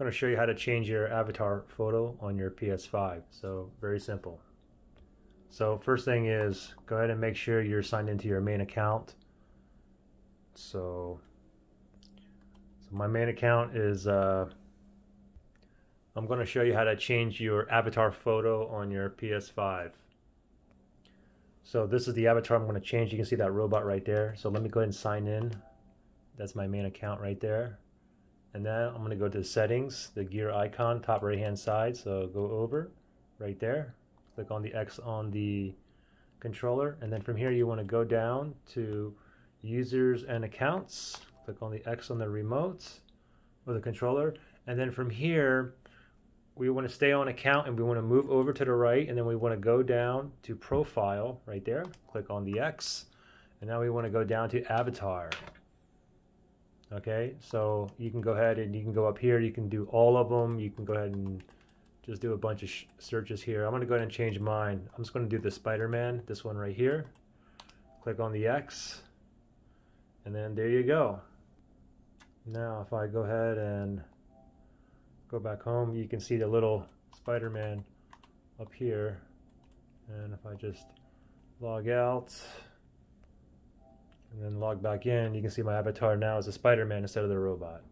I'm going to show you how to change your avatar photo on your PS5. So very simple. So first thing is go ahead and make sure you're signed into your main account. So, so my main account is uh, I'm going to show you how to change your avatar photo on your PS5. So this is the avatar I'm going to change. You can see that robot right there. So let me go ahead and sign in. That's my main account right there. And then I'm going to go to settings, the gear icon, top right hand side. So go over right there. Click on the X on the controller. And then from here you want to go down to users and accounts. Click on the X on the remote or the controller. And then from here, we want to stay on account and we want to move over to the right. And then we want to go down to profile right there. Click on the X. And now we want to go down to avatar. Okay, so you can go ahead and you can go up here. You can do all of them. You can go ahead and just do a bunch of searches here. I'm to go ahead and change mine. I'm just going to do the Spider-Man, this one right here. Click on the X. And then there you go. Now if I go ahead and go back home, you can see the little Spider-Man up here. And if I just log out, then log back in, you can see my avatar now is a Spider-Man instead of the robot.